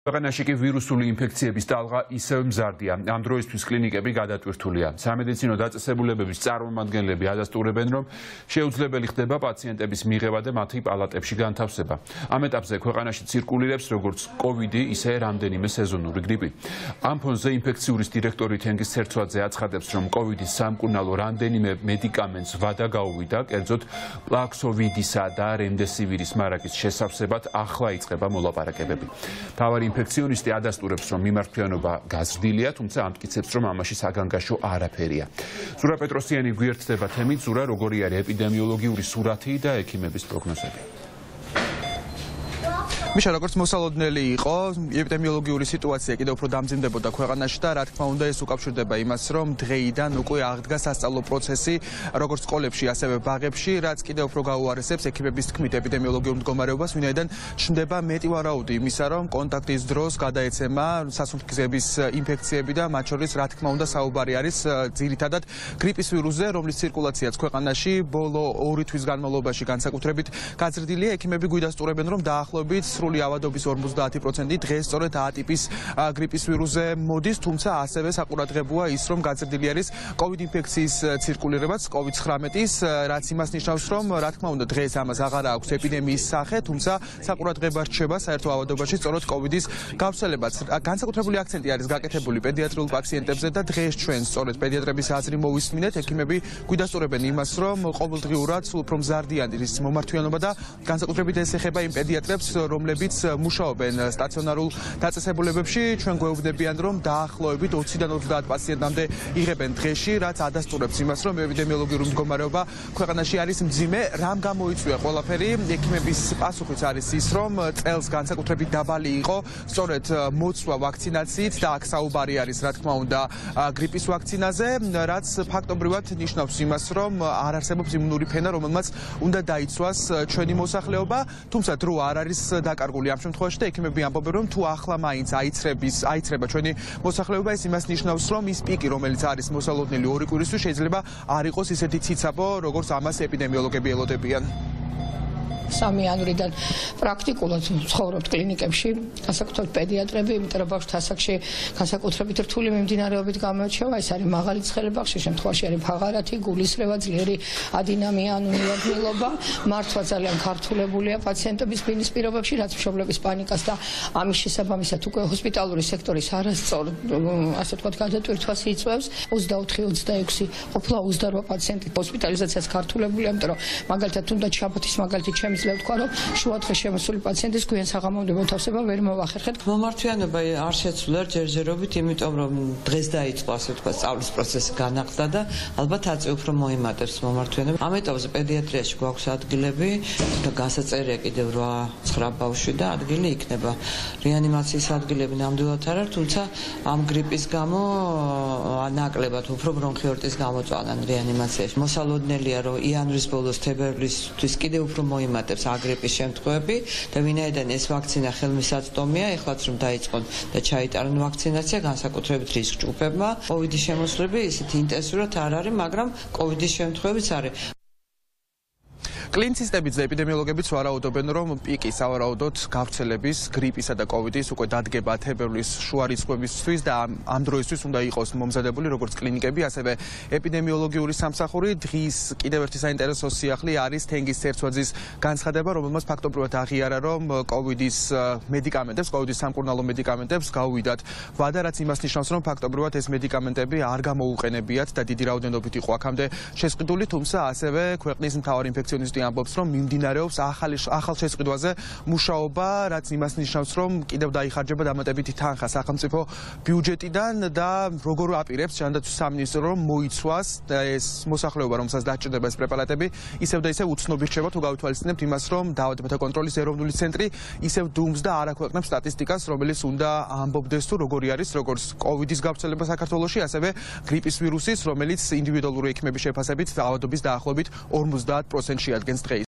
ქვეყანაში კი ვირუსული ინფექციების ტალღა ისევ მზარდია. ამ დროისთვის კლინიკები გადატვირთულია. სამედიცინო დაწესებულებების წარმომადგენლები ადასტურებენ, რომ შეუძლებელი ხდება პაციენტების მიღება და მათი პალატებში განთავსება. ამ ეტაპზე ქვეყანაში ცირკულირებს როგორც COVID-ი, ისე რამდენიმე სეზონური გრიპი. ამ ფონზე ინფექციური დირექტორი თენგის ცერცვაძე აცხადებს, რომ COVID-ის სამკურნალო რამდენიმე მედიკამენტს ვადა გაუვიდა, კერძოდ პლაქსოვიდისა და რემდესივირის მარაკის შესავსებად ახლა იწყება მოლაპარაკებები. თავარი ინფექციონისტი ადასტურებს, რომ მიმართულება გაზრდილია, თუმცა ამტკიცებს, რომ ამაში საგანგაშო არაფერია. ზურა პეტროსიანი გვერდდება თემით, ზურა როგორი არის ეპიდემიოლოგიური სურათი და ექიმების პროგნოზები. მიშა როგორც მოსალოდნელი იყო ეპიდემიოლოგიური სიტუაცია კიდევ უფრო დამძიმდებოდა ქვეყანაში და რა თქმა უნდა ეს უკავშირდება იმას რომ დღეიდან უკვე აღდგა სასწავლო პროცესი როგორც სკოლებში ასევე ბაღებში რაც კიდევ უფრო გაუარესებს ექიმების თქმით ეპიდემიოლოგიურ მდგომარეობას. ვინაიდან ჩნდება მეტი ვარაუდი იმისა რომ კონტაქტის დროს გადაეცემა სასუნთქისების ინფექციები და მათ შორის რა თქმა უნდა საუბარი არის ძირითადად გრიპის ვირუსზე რომლის ცირკულაციაც ქვეყანაში ბოლო 2 თვის განმავლობაში განსაკუთრებით გაზრდილია ექიმები გვიდასტურებენ რომ დაახლოებით სრული ავადობის 50% დღეს სწორედ A ტიპის გრიპის ვირუსზე მოდის, თუმცა ასევე საყურადღებოა ის, რომ გაზრდილი არის COVID ინფექციის ცირკულირებაც COVID-19-ის, რაც იმას ნიშნავს, რომ რა თქმა უნდა დღეს ამას აღარ აქვს ეპიდემიის სახე, თუმცა საყურადღება რჩება საერთო ავადობაში სწორედ COVID-ის გავრცელებაც. განსაკუთრებული აქცენტი არის გაკეთებული პედიატრიულ პაციენტებზე და დღეს ჩვენ სწორედ პედიატრების აზრი მოვისმინეთ, ექიმები გვიდასწორებენ იმას, რომ ყოველდღიურად სულ უფრო მზარდიანი ის მომართვიანობა და განსაკუთრებით ეს ეხება იმ პედიატრებს, რომლებიც რომლებიც მუშაობენ სტაციონარულ დაწესებულებებში, ჩვენ გვეუბნებიან, რომ დაახლოებით 20-დან 30 პაციენტამდე იღებენ დღეში, რაც ადასტურებს იმას, რომ ეპიდემიოლოგიური მდგომარეობა ქვეყანაში არის მძიმე. რამ გამოიწვია ყველაფერი? ექიმების პასუხიც არის ის, რომ წელს განსაკუთრებით დაბალი იყო სწორედ მოცვა ვაქცინაციით და აქ საუბარი არის, რა თქმა უნდა, გრიპის ვაქცინაზე, რაც ფაქტობრივად ნიშნავს იმას, რომ არ არსებობს იმუნური ფენა, რომელმაც უნდა დაიცვას ჩვენი მოსახლეობა, თუმცა დრო არ არის და დაკარგული ამ შემთხვევაში და ექიმები ამბობენ რომ თუ ახლა მაინც აიცრების აიცრება ჩვენი მოსახლეობა ეს იმას ნიშნავს რომ ის პიკი რომელიც არის მოსალოდნელი ორი კვირისთვის შეიძლება არ იყოს ისეთი ციცაბო როგორც ამას ეპიდემიოლოგები ელოდებიან სამი იანვრიდან პრაქტიკულად ცხოვრობთ კლინიკებში, განსაკუთრებით პედიატრები, იმიტომ რომ ბავშვთა ასაკში განსაკუთრებით რთული მიმდინარეობით გამოირჩევა, ეს არის მაღალი ცხელება, ხშირ შემთხვევაში არის ფაღარათი, გულისრევა, ძლიერი ადინამია, ანუ ნერვიულობა, მართვა ძალიან ქართულებულია პაციენტების ბინის პირობებში, რაც მშობლების პანიკას და ამის შესაბამისად უკვე ჰოსპიტალური სექტორის არასწორ, ასე ვთქვათ, გადატვირთვას იწვევს. 24-26 ყოფილა 28 პაციენტი ჰოსპიტალიზაციას ქართულებულია, იმიტომ რომ მაგალითად თუნდაც შაბათის მაგალითი ჩემი შეიძლება ვთქვა, რომ შუადღე შემოსული პაციენტის გვიან საღამომდე მოთავსება ვერ მოვახერხეთ. მომართვიანობა არ შეცვლა ჯერჯერობით, იმიტომ რომ დღეს დაიწყო ასე ვთქვა სწავლის პროცესი განახლდა და ალბათ აწე უფრო მოიმატებს მომართვიანობა. ამ ეტაპზე პედიატრიაში გვაქვს ადგილები და გასაწერია კიდევ 8-9 ბავშვი და ადგილი იქნება. რეანიმაციის ადგილები ნამდვილად არ არის, თუმცა ამ გრიპის გამო ნაკლებად უფრო ბრონქიორტის გამოწვანან რეანიმაციაში. მოსალოდნელია, რომ იანვრის ბოლოს თებერვლისთვის კიდევ უფრო მოიმატებს მოიმატებს აგრიპის შემთხვევები და ვინაიდან ეს ვაქცინა ხელმისაწვდომია, ეხლაც რომ დაიწყონ და ჩაიტარონ ვაქცინაცია განსაკუთრებით რისკ ჯგუფებმა, COVID-ის შემოსვლები ისეთი ინტენსიურად არ არის, მაგრამ COVID-ის შემთხვევებიც არის. კლინცისტებიც და ეპიდემიოლოგებიც ვარაუდობენ, რომ პიკი სავარაუდოდ გავრცელების გრიპისა და კოვიდის უკვე დადგება თებერვლის შუა რიცხვებისთვის და ამ დროისთვის უნდა იყოს მომზადებული როგორც კლინიკები, ასევე ეპიდემიოლოგიური სამსახური. დღის კიდევ ერთი საინტერესო სიახლე არის თენგის ცერცვაძის განცხადება, რომელმაც ფაქტობრივად აღიარა, რომ კოვიდის მედიკამენტებს, კოვიდის სამკურნალო მედიკამენტებს გაუვიდათ ვადა, რაც იმას ნიშნავს, რომ ფაქტობრივად ეს მედიკამენტები არ გამოუყენებიათ და დიდი რაოდენობით იყო აქამდე შესყიდული, თუმცა ასევე ქვეყნის მთავარი ინფექციონისტი ექსპერტი ამბობს, რომ მიმდინარეობს ახალი ახალ შესყიდვაზე მუშაობა, რაც იმას ნიშნავს, რომ კიდევ დაიხარჯება დამატებითი თანხა სახელმწიფო ბიუჯეტიდან და როგორ აპირებს ჯანდაცვის სამინისტრო რომ მოიცვას ეს მოსახლეობა, რომელსაც დაჭირდება ეს პრეპარატები, ისევ და ისევ უცნობი რჩება თუ გავითვალისწინებთ იმას, რომ დაავადებათა კონტროლის ეროვნული ცენტრი ისევ დუმს და არ აქვეყნებს სტატისტიკას, რომელიც უნდა ამბობდეს თუ როგორი არის როგორც კოვიდის გავრცელება საქართველოში, ასევე გრიპის ვირუსის, რომელიც ინდივიდუალური ექიმების შეფასებით დაავადების დაახლოებით 50%-ში ins Dreh.